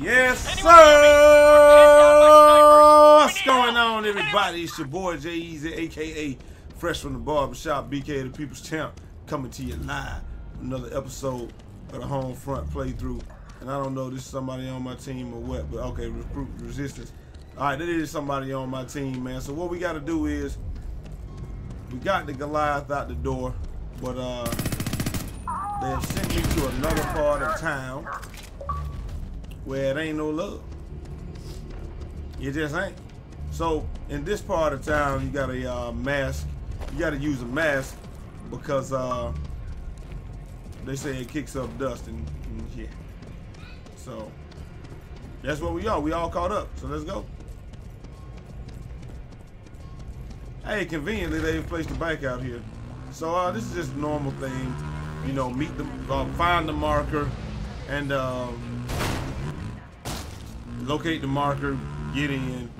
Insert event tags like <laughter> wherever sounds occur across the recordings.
Yes, sir. What's going on, everybody? It's your boy Jai Eazy, aka Fresh from the Barbershop, BK the People's Champ, coming to you live. Another episode of the Homefront playthrough. And I don't know, this is somebody on my team or what, but okay, recruit resistance. All right, that is somebody on my team, man. So what we got to do is, we got the Goliath out the door, but uh, they have sent me to another part of town where it ain't no love. It just ain't. So in this part of town, you got a uh, mask. You got to use a mask because uh, they say it kicks up dust and, and yeah. So that's what we are. We all caught up. So let's go. Hey, conveniently they placed the bike out here. So uh, this is just normal thing. You know, meet the, uh, find the marker, and um, locate the marker, get in,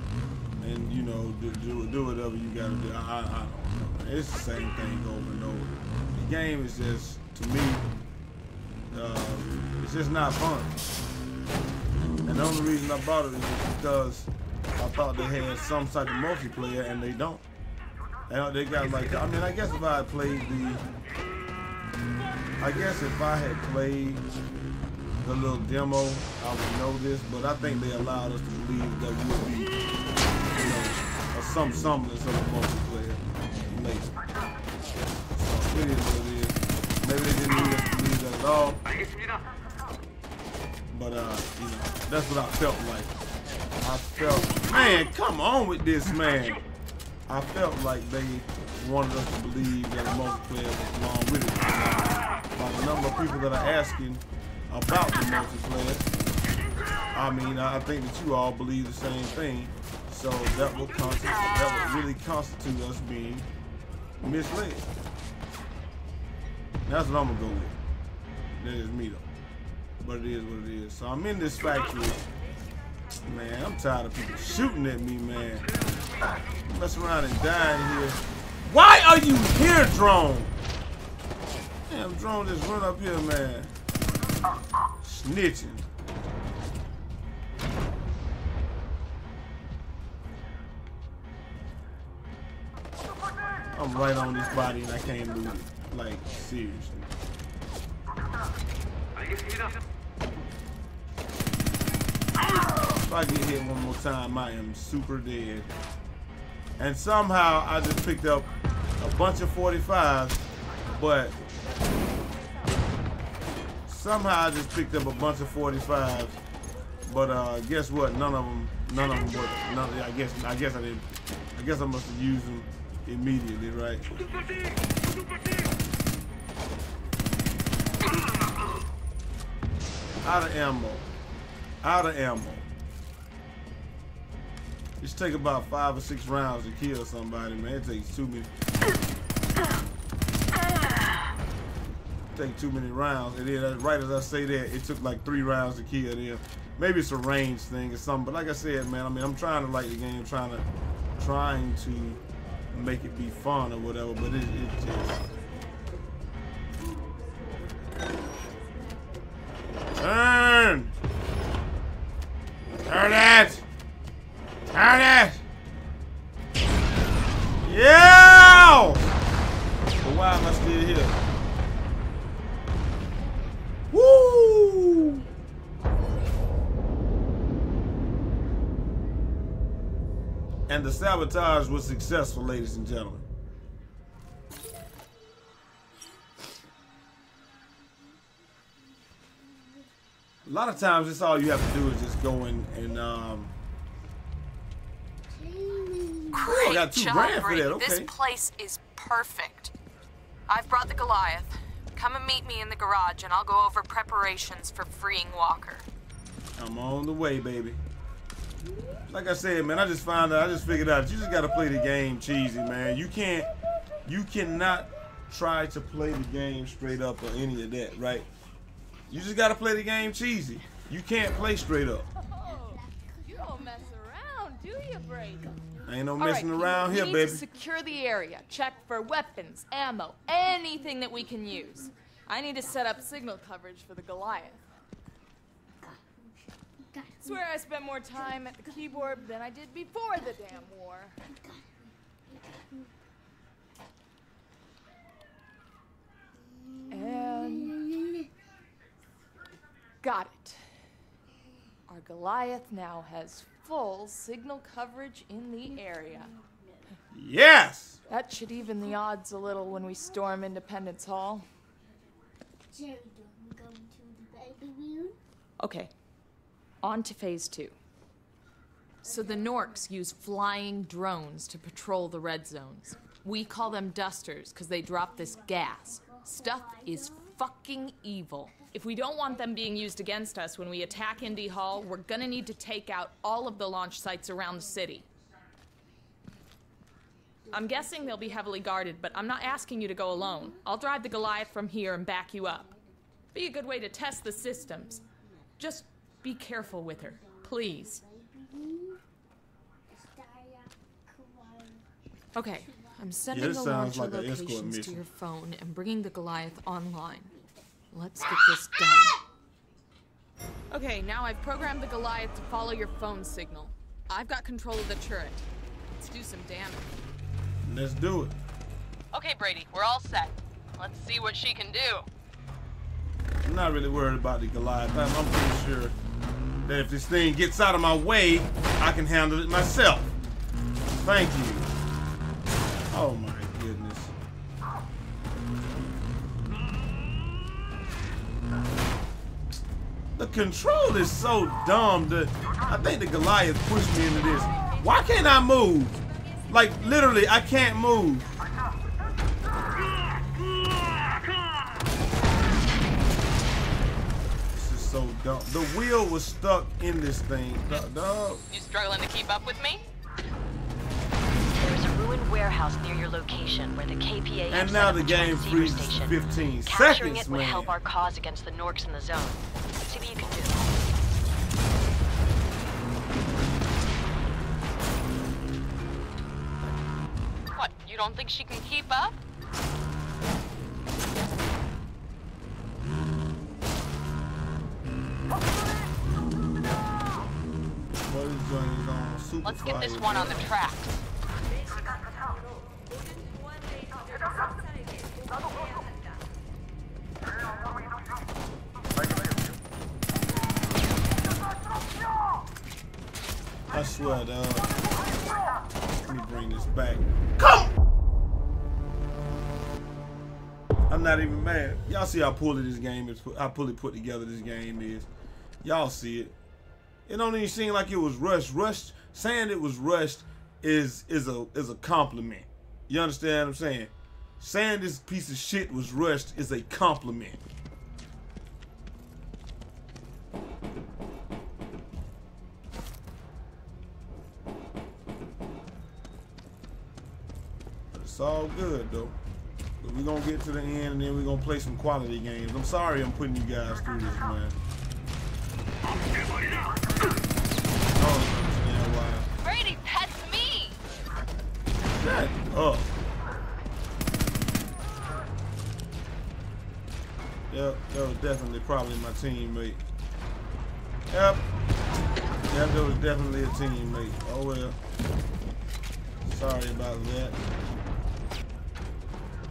and you know, do, do, do whatever you gotta do. I, I, don't know. It's the same thing over and over. The game is just, to me, uh, it's just not fun. And the only reason I bought it is because I thought they had some type of multiplayer, and they don't. And they got like, I mean, I guess if I had played the, I guess if I had played the little demo, I would know this, but I think they allowed us to believe that we would be, you know, some semblance of a multiplayer later. So it is what it is. Maybe they didn't need us to believe that at all. But, uh, you know, that's what I felt like. I felt, man, come on with this, man. I felt like they wanted us to believe that a multiplayer was along with it. By the number of people that are asking about the multiplayer, I mean, I think that you all believe the same thing. So that will constitute, that really constitute us being misled. That's what I'm gonna go with. That is me though. But it is what it is. So I'm in this factory. Man, I'm tired of people shooting at me, man. Mess around and die here. Why are you here, drone? Damn, drone just run up here, man. Snitching. I'm right on this body and I can't move it. Like, seriously. If I get hit one more time, I am super dead. And somehow I just picked up a bunch of 45s, but somehow I just picked up a bunch of 45s. But uh, guess what? None of them, none of them worked. None, I guess, I guess I didn't. I guess I must have used them immediately, right? Out of ammo. Out of ammo. Just take about five or six rounds to kill somebody, man. It takes too many. Take too many rounds. And then, uh, right as I say that, it took like three rounds to kill them. Maybe it's a range thing or something. But like I said, man, I mean, I'm trying to like the game, trying to, trying to make it be fun or whatever. But it, it just. Sabotage was successful, ladies and gentlemen. A lot of times, it's all you have to do is just go in and um, Great I got two job, for that, okay. This place is perfect. I've brought the Goliath. Come and meet me in the garage, and I'll go over preparations for freeing Walker. I'm on the way, baby. Like I said, man, I just found out, I just figured out, you just gotta play the game cheesy, man. You can't, you cannot try to play the game straight up or any of that, right? You just gotta play the game cheesy. You can't play straight up. Oh, you don't mess around, do you, Brady? Ain't no messing people, around here, need baby. to secure the area. Check for weapons, ammo, anything that we can use. I need to set up signal coverage for the Goliath. Swear I spent more time at the keyboard than I did before the damn war. And got it. Our Goliath now has full signal coverage in the area. Yes! That should even the odds a little when we storm Independence Hall. Jerry, don't go to the baby room. Okay, on to phase two. So the Norks use flying drones to patrol the red zones. We call them dusters because they drop this gas. Stuff is fucking evil. If we don't want them being used against us when we attack Indy Hall, we're gonna need to take out all of the launch sites around the city. I'm guessing they'll be heavily guarded, but I'm not asking you to go alone. I'll drive the Goliath from here and back you up. Be a good way to test the systems. Just be careful with her, please. Okay, I'm sending this the sounds launcher like locations to your phone and bringing the Goliath online. Let's get this done. Okay, now I've programmed the Goliath to follow your phone signal. I've got control of the turret. Let's do some damage. Let's do it. Okay, Brady, we're all set. Let's see what she can do. I'm not really worried about the Goliath. I'm, I'm pretty sure that if this thing gets out of my way, I can handle it myself. Thank you. Oh my goodness. The control is so dumb. The, I think the Goliath pushed me into this. Why can't I move? Like literally, I can't move. This is so dumb. The wheel was stuck in this thing. Dog- Dog. You struggling to keep up with me? There's a ruined warehouse near your location where the KPA And now the a game freezes station. 15 Capturing seconds, it would man. help our cause against the Norks in the zone. See what you can do. What, you don't think she can keep up? Super Let's get this one on the track. I swear, dog. Let me bring this back. Come! I'm not even mad. Y'all see how poorly this game is, how pulley put together this game is. Y'all see it. It don't even seem like it was rushed. Rushed, saying it was rushed is is a is a compliment. You understand what I'm saying? Saying this piece of shit was rushed is a compliment. It's all good though. But we're gonna get to the end and then we're gonna play some quality games. I'm sorry I'm putting you guys through this, man. Probably my teammate. Yep. Yep, that was definitely a teammate. Oh well. Sorry about that.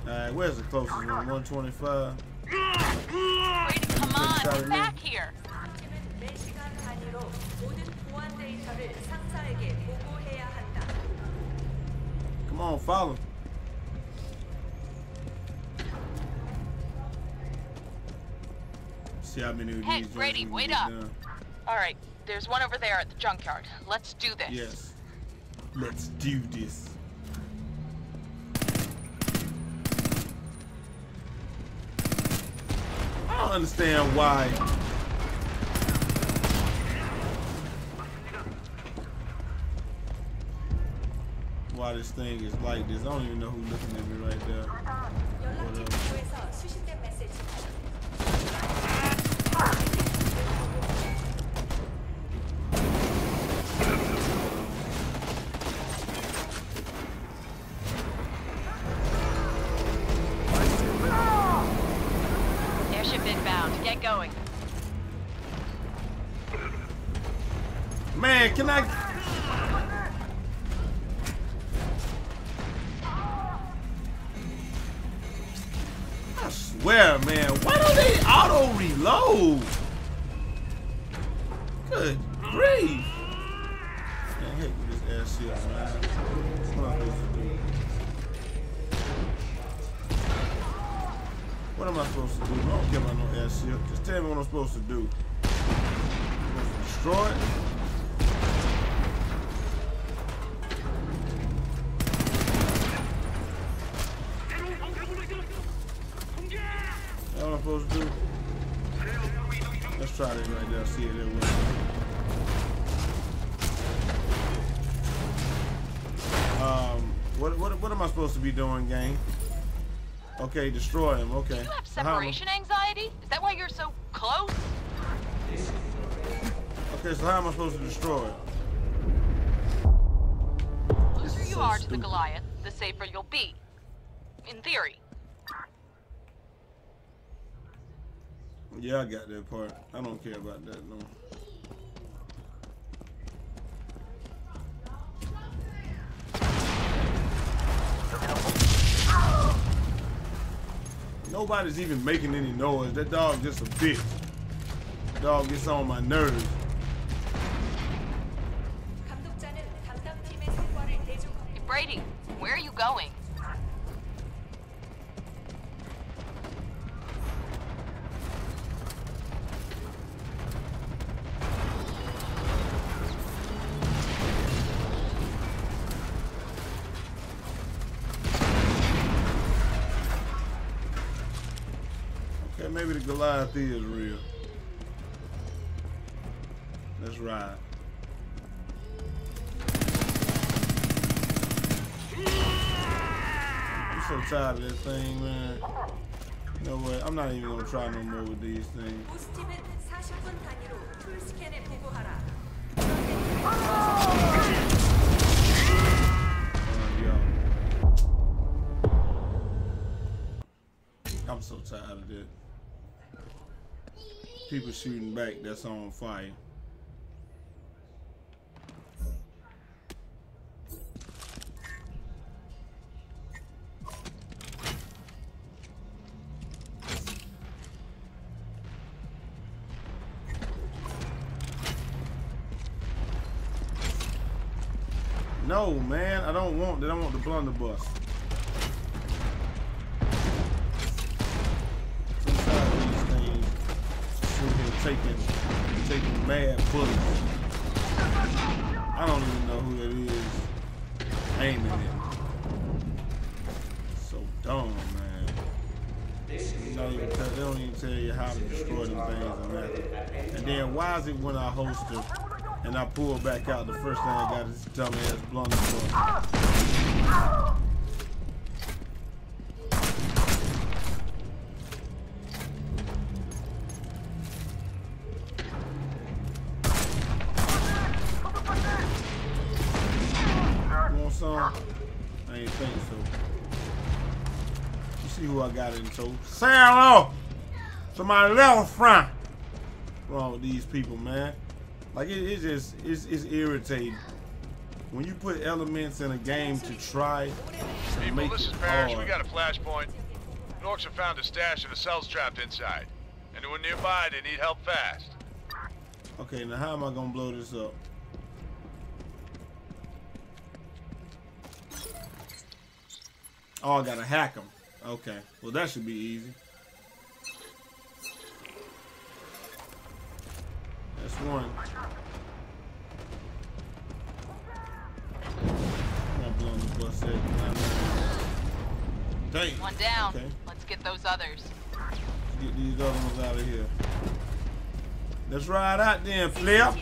Alright, where's the closest one? 125? Come on, Sorry, get back here. 4시간 See how many of Hey, these joints Brady, wait up. All right, there's one over there at the junkyard. Let's do this. Yes. Let's do this. I don't understand why. Why this thing is like this. I don't even know who's looking at me right there. Inbound. Get going. Man, can I? I swear, man, why don't they auto reload? Good I hate with this ass shit, man. What am I supposed to do? I don't care about no ass shit. Just tell me what I'm supposed to do. I'm supposed to destroy it? That's what I'm supposed to do? Let's try that right there. See if it works. Um, what, what, what am I supposed to be doing, gang? Okay, destroy him. Okay. Do You have So how am I- separation anxiety? Is that why you're so close? Okay, so how am I supposed to destroy it? The closer you so are to the. Goliath, the safer you'll be. In theory. Yeah, I got that part. I don't care about that no. Nobody's even making any noise. That dog just a bitch. That dog gets on my nerves. Brady, where are you going? Goliath is real. Let's ride. I'm so tired of this thing, man. You know what? I'm not even gonna try no more with these things. I'm so tired of this. People shooting back that's on fire. No, man, I don't want that. I want the blunderbuss. Taking, taking mad bullets. I don't even know who that is aiming at. So dumb, man. Don't, even tell, they don't even tell you how to destroy them things and nothing. And then why is it when I host holster and I pull back out, the first thing I got is dumbass blunderbuss. Some? I ain't think so. You see who I got in tow? Say hello to my little friend. What's wrong with these people, man? Like it, it's just it's, it's irritating when you put elements in a game to try to People, make this it is Parrish. hard. We got a flashpoint. Norks have found a stash and the cells trapped inside. Anyone nearby, they need help fast. Okay, now how am I gonna blow this up? Oh, I gotta hack them. Okay. Well, that should be easy. That's one. Dang. One down. Okay. Let's get those others. Let's get these other ones out of here. Let's ride out then, Flip.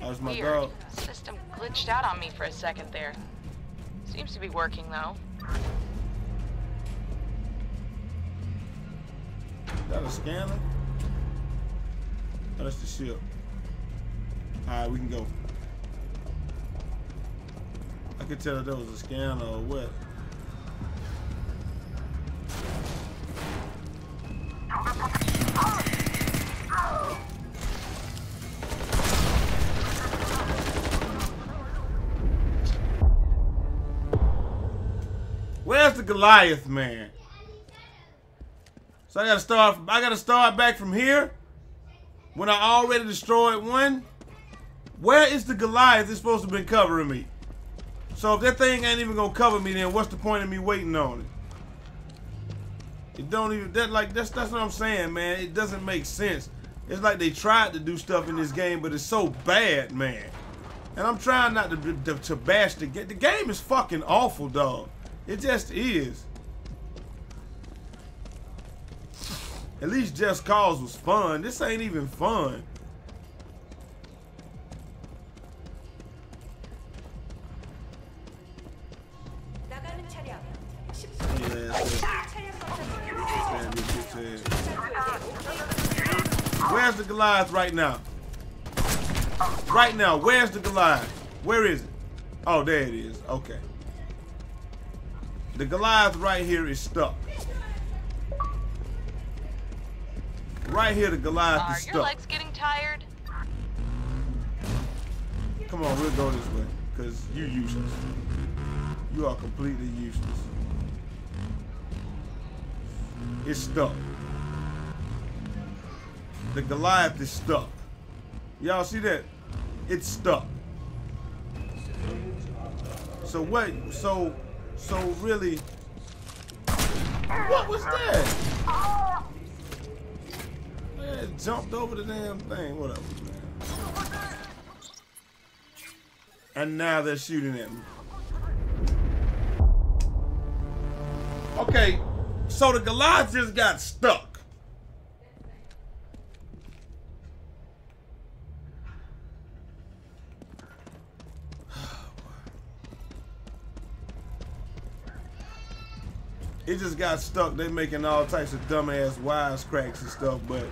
How's my Weird. System glitched out on me for a second there. Seems to be working though that a scanner? Oh, that's the ship. Alright, we can go. I could tell if that was a scanner or what. Goliath, man? So I gotta start. I gotta start back from here. When I already destroyed one. Where is the Goliath that's supposed to be covering me? So if that thing ain't even gonna cover me, then what's the point of me waiting on it? It don't even that like that's that's what I'm saying, man. It doesn't make sense. It's like they tried to do stuff in this game, but it's so bad, man. And I'm trying not to to, to bash the game. The game is fucking awful, dog. It just is. At least Just Cause was fun. This ain't even fun. Where's the Goliath right now? Right now, where's the Goliath? Where is it? Oh, there it is. Okay. The Goliath right here is stuck. Right here, the Goliath Are is your stuck. legs getting tired? Come on, we'll go this way. Because you're useless. You are completely useless. It's stuck. The Goliath is stuck. Y'all see that? It's stuck. So what? So, so really, what was that? Man, jumped over the damn thing. Whatever, man. And now they're shooting at me. Okay, so the Goliath just got stuck. It just got stuck. They making all types of dumbass wisecracks and stuff, but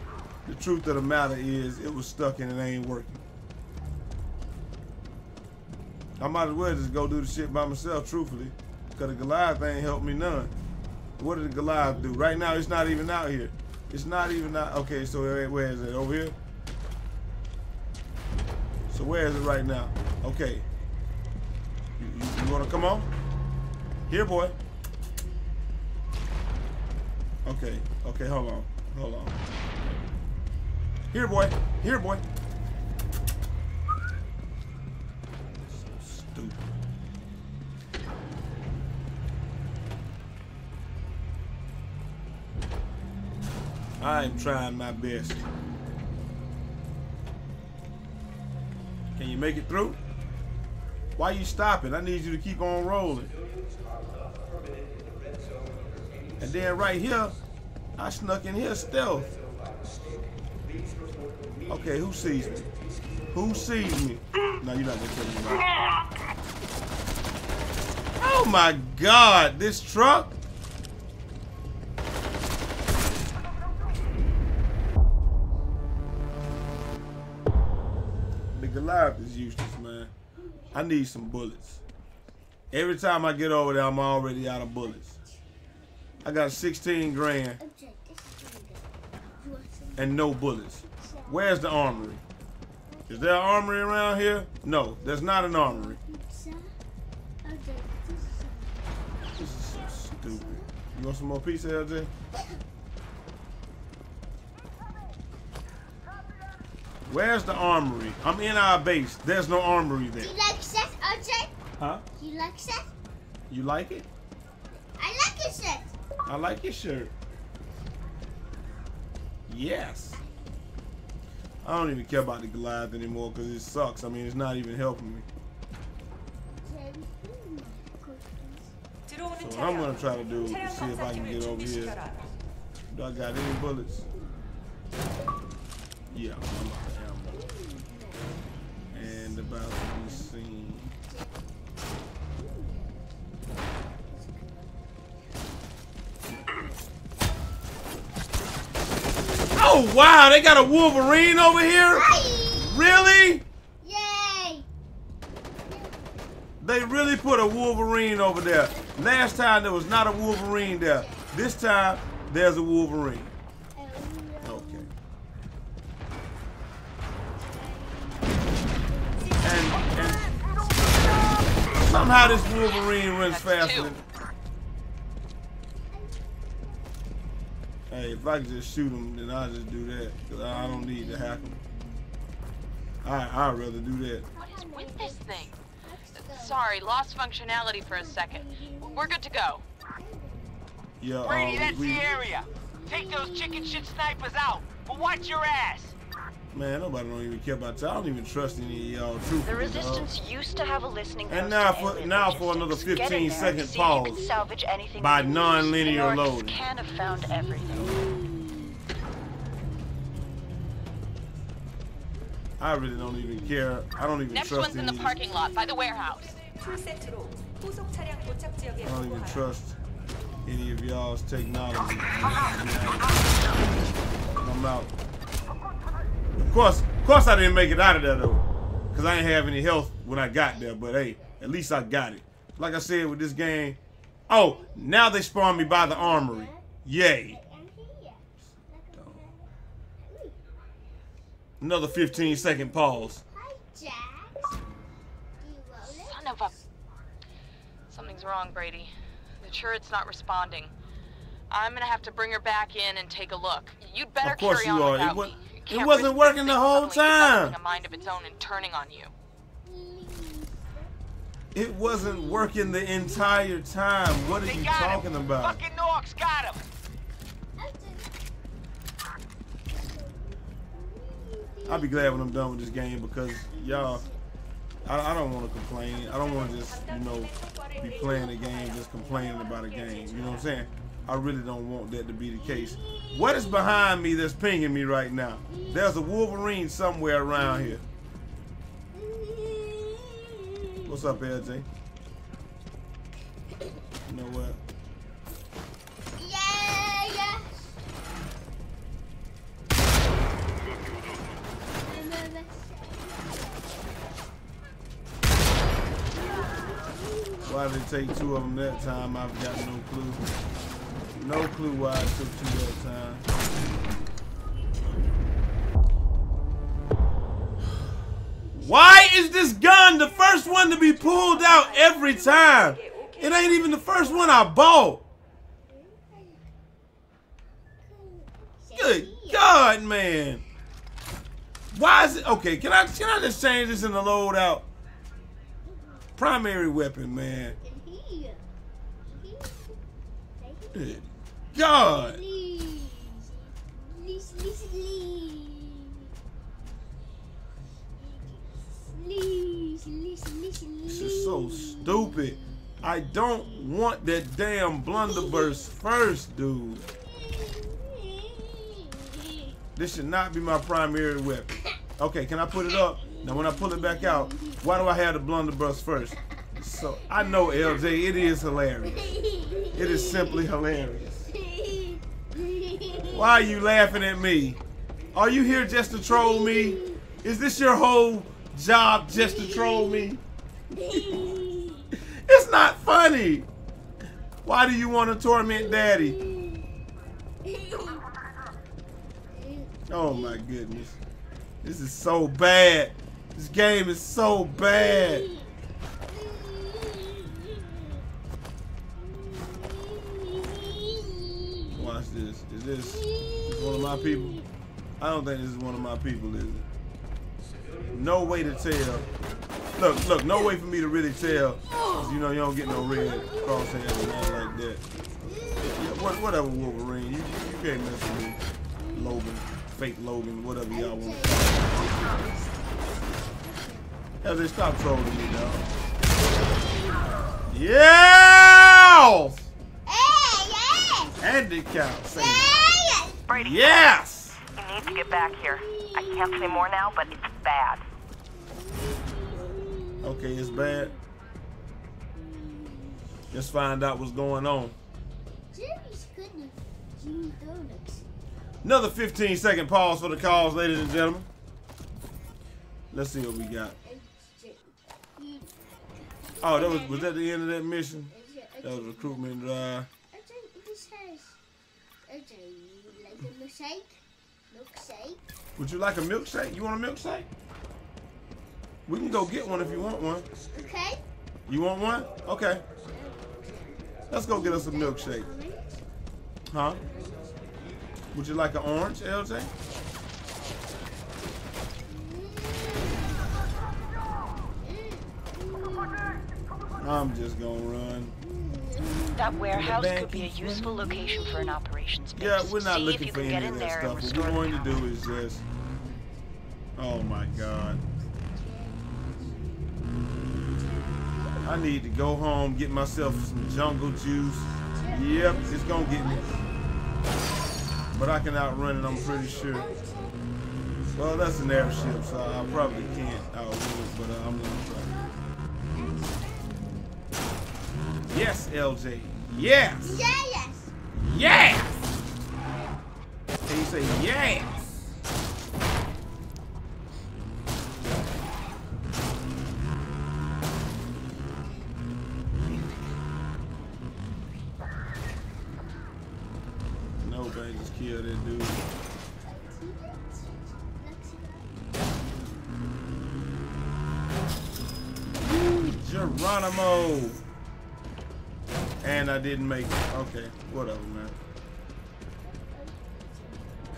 the truth of the matter is it was stuck and it ain't working. I might as well just go do the shit by myself, truthfully. Because the Goliath ain't helped me none. What did the Goliath do? Right now, it's not even out here. It's not even out. Okay, so where is it? Over here? So where is it right now? Okay. You, you, you want to come on? Here, boy. Okay. Okay, hold on. Hold on. Here, boy. Here, boy. So stupid. I'm trying my best. Can you make it through? Why you stopping? I need you to keep on rolling. And then right here, I snuck in here stealth. Okay, who sees me? Who sees me? No, you're not gonna tell me. Oh my god, this truck? The Goliath is useless, man. I need some bullets. Every time I get over there, I'm already out of bullets. I got 16 grand Okay, this is really good. You want some? and no bullets. Where's the armory? Is there an armory around here? No, there's not an armory. This is some. This is so stupid. You want some more pizza, LJ? Where's the armory? I'm in our base. There's no armory there. You like Seth, RJ? Huh? You like Seth? You like it? I like it, Seth. I like your shirt. Yes. I don't even care about the Goliath anymore because it sucks. I mean, it's not even helping me. So what I'm going to try to do is see if I can get over here. Do I got any bullets? Yeah, wow, they got a Wolverine over here? Hi! Really? Yay! They really put a Wolverine over there. Last time there was not a Wolverine there. This time there's a Wolverine. Okay. And, and, and, and, and, and, and, and, Hey, if I could just shoot him, then I'll just do that. Cause I don't need to hack him. I I'd rather do that. What is with this thing? Sorry, lost functionality for a second. We're good to go. Yeah, Brady, um, that's we, the area. Take those chicken shit snipers out, but watch your ass. Man, nobody don't even care about y'all. I don't even trust any of y'all truth. The resistance used to have a listening And now for now for another 15 second pause salvage anything by non-linear loading. Can have found everything. I really don't even care. I don't even Next trust. Next one's in the parking lot by the warehouse. I don't even trust any of y'all's technology. <laughs> I'm out. Of course, of course, I didn't make it out of there though, cause I didn't have any health when I got there. But hey, at least I got it. Like I said with this game. Oh, now they spawn me by the armory. Yay! Another 15 second pause. Hi, Jack. Do you roll it? Son of a. Something's wrong, Brady. The turret's not responding. I'm gonna have to bring her back in and take a look. You'd better Of course carry you on are. It without wa- me. It wasn't working the whole time. a mind of its own and turning on you. It wasn't working the entire time. What are They you talking him. about? Fucking Norks got him. I'll be glad when I'm done with this game because y'all, I, I don't want to complain. I don't want to just, you know, be playing a game just complaining about a game. You know what I'm saying? I really don't want that to be the case. What is behind me that's pinging me right now? There's a Wolverine somewhere around here. What's up, LJ? You know what? Yeah, yeah. Why did it take two of them that time? I've got no clue. No clue why it took two that time. Why is this gun the first one to be pulled out every time? It ain't even the first one I bought. Good God, man. Why is it okay? Can I can I just change this in the loadout? Primary weapon, man. Good God. Please. Please, please, This is so stupid. I don't want that damn blunderburst first, dude. This should not be my primary weapon. Okay, can I put it up? Now when I pull it back out, why do I have the blunderbuss first? So I know LJ, it is hilarious. It is simply hilarious. <laughs> Why are you laughing at me? Are you here just to troll me? Is this your whole job just to troll me? <laughs> It's not funny. Why do you want to torment daddy? Oh my goodness. This is so bad. This game is so bad. This. Is this, one of my people? I don't think this is one of my people, is it? No way to tell. Look, look, no way for me to really tell. you know you don't get no red crosshairs and nothing like that. Yeah, what, whatever, Wolverine. You, you, can't mess with me. Logan, fake Logan, whatever y'all want. Hell, they stop trolling me, dog. Yeah! Hey, yes! Handicap. Say! Brady, yes! you need to get back here. I can't say more now, but it's bad. Okay, it's bad. Let's find out what's going on. Jerry's goodness. Jimmy Donuts. Another 15 second pause for the calls, ladies and gentlemen. Let's see what we got. Oh, that was was that the end of that mission? That was recruitment drive. Milkshake. Milkshake. Would you like a milkshake? You want a milkshake? We can go get one if you want one. Okay. You want one? Okay. Let's go get us a milkshake. Huh? Would you like an orange, LJ? Mm. Mm. I'm just gonna run. That warehouse could be a useful location for an operations base. Yeah, we're not See looking for any get of that stuff. and What restore we're going to do is just. Oh my god. I need to go home, get myself some jungle juice. Yep, it's gonna get me. But I can outrun it, I'm pretty sure. Well, that's an airship, so I probably can't outrun it, but uh, I'm gonna try. Yes, LJ. Yes. Yes. Yes! Can you say yes? No, man, just kill that dude. Geronimo! And I didn't make it. Okay, whatever, man.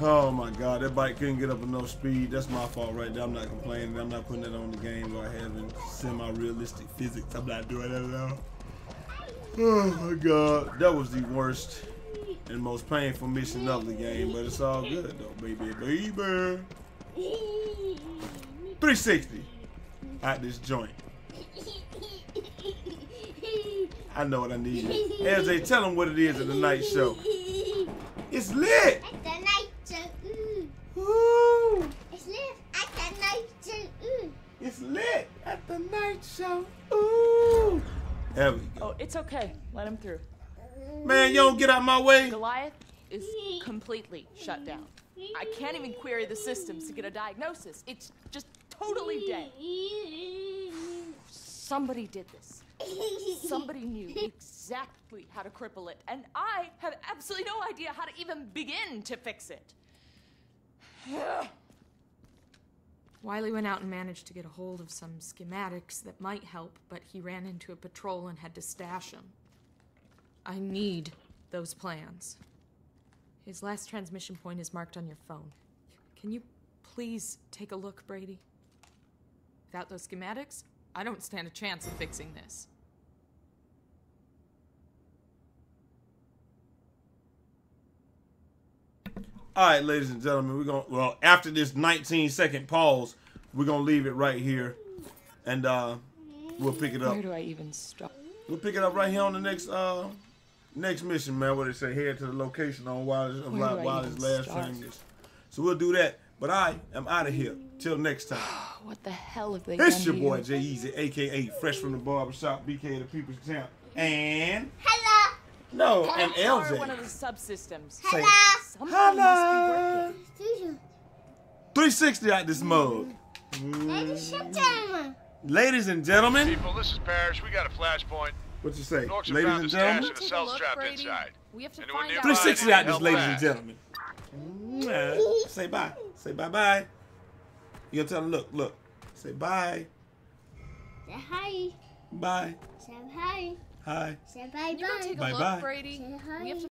Oh my god, that bike couldn't get up enough speed. That's my fault right there. I'm not complaining. I'm not putting that on the game or having semi-realistic physics. I'm not doing that at all. Oh my god. That was the worst and most painful mission of the game, but it's all good though, baby. Baby. 360 at this joint. I know what I need. LJ, tell them what it is at the night show. It's lit. At the night show. Ooh. Woo! It's lit at the night show. Ooh. It's lit at the night show. Ooh! There we go. Oh, it's okay. Let him through. Man, you don't get out my way. Goliath is completely shut down. I can't even query the systems to get a diagnosis. It's just totally dead. Somebody did this. Somebody knew exactly how to cripple it, and I have absolutely no idea how to even begin to fix it. <sighs> Wiley went out and managed to get a hold of some schematics that might help, but he ran into a patrol and had to stash them. I need those plans. His last transmission point is marked on your phone. Can you please take a look, Brady? Without those schematics, I don't stand a chance of fixing this. All right, ladies and gentlemen, we're gonna well after this 19 second pause, we're gonna leave it right here, and uh, we'll pick it up. Where do I even start? We'll pick it up right here on the next uh next mission, man. What they say, head to the location on while Where do I while his even last start? train is. So we'll do that. But I am out of here. Till next time. <sighs> What the hell have they It's done your boy you? Jai Eazy, aka Fresh from the Barbershop, BK the People's Champ, and Hello. no, and Or one of LJ. the subsystems. Say, Hello. Something must Hello. be 360 out this mug. Ladies and gentlemen. Ladies and gentlemen, People, this is Parrish. We got a flashpoint. what you say? Norks Ladies and gentlemen, and a Take cell look, Brady. inside. We have to find out. 360 out this, ladies and fast. gentlemen. Mwah. Say bye. Say bye bye. You gonna tell them, look, look. Say bye. Say hi. Bye. Say hi. Hi. Say bye Can you go bye. take a Bye-bye. Brady? Say hi. We have to